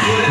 Yeah.